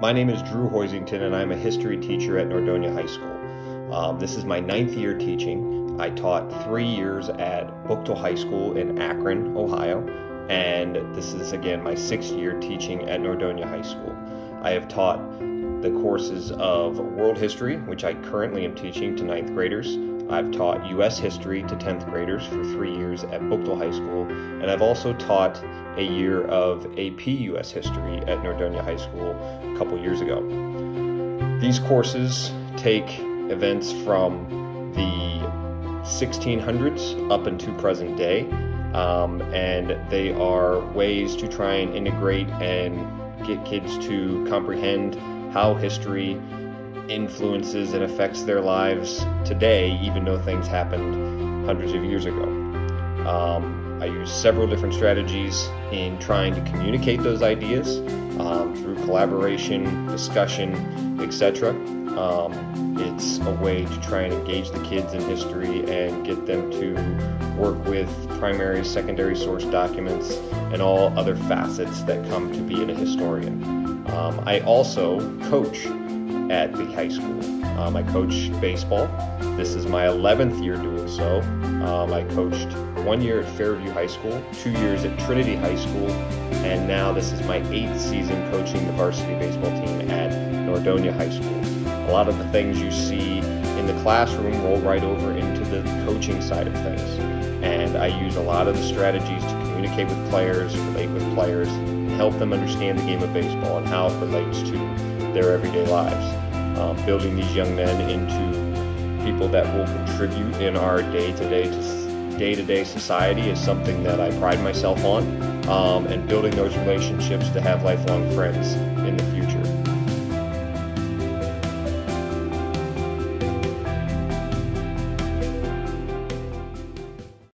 My name is Drew Hoisington, and I'm a history teacher at Nordonia High School. Um, this is my ninth year teaching. I taught three years at Buchtel High School in Akron, Ohio, and this is again my sixth year teaching at Nordonia High School. I have taught the courses of World History, which I currently am teaching to ninth graders. I've taught U.S. History to 10th graders for three years at Buchtel High School, and I've also taught a year of AP US History at Nordonia High School a couple years ago. These courses take events from the 1600s up into present day, um, and they are ways to try and integrate and get kids to comprehend how history influences and affects their lives today, even though things happened hundreds of years ago. Um, I use several different strategies in trying to communicate those ideas um, through collaboration, discussion, etc. Um, it's a way to try and engage the kids in history and get them to work with primary, secondary source documents and all other facets that come to being a historian. Um, I also coach at the high school. Um, I coach baseball. This is my 11th year doing so. Um, I coached one year at Fairview High School, two years at Trinity High School, and now this is my eighth season coaching the varsity baseball team at Nordonia High School. A lot of the things you see in the classroom roll right over into the coaching side of things. And I use a lot of the strategies to communicate with players, relate with players, and help them understand the game of baseball and how it relates to their everyday lives um, building these young men into people that will contribute in our day-to-day day-to-day society is something that I pride myself on, um, and building those relationships to have lifelong friends in the future.